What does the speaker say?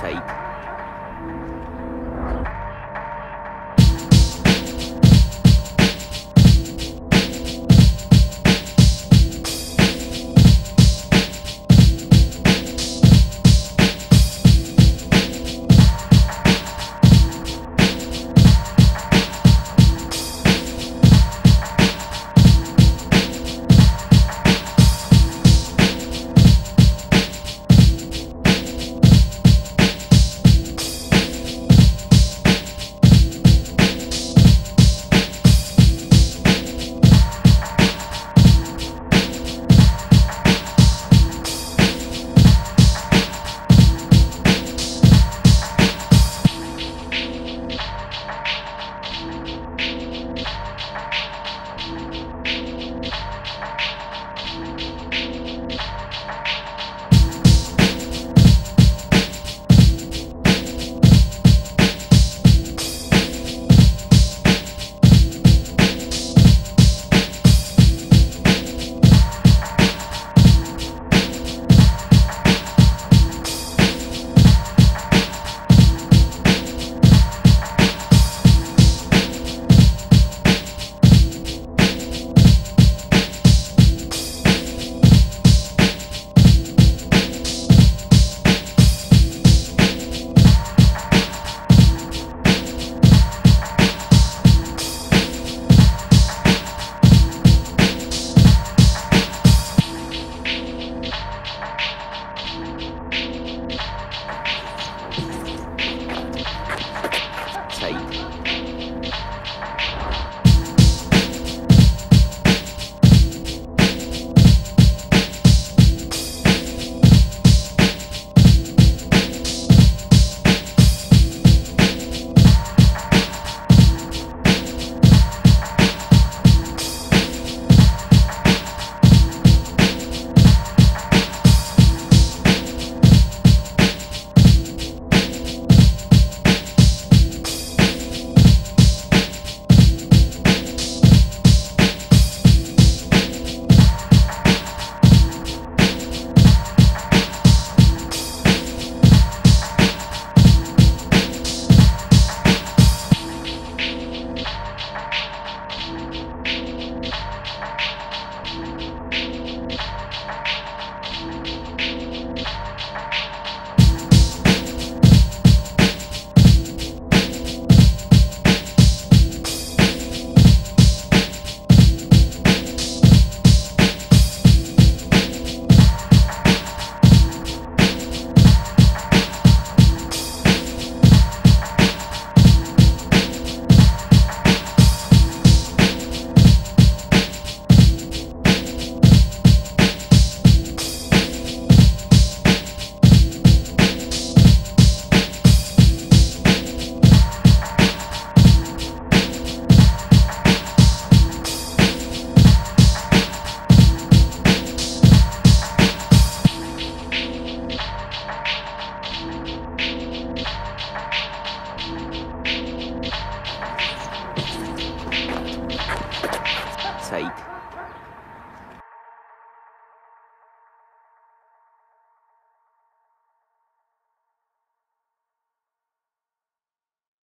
take.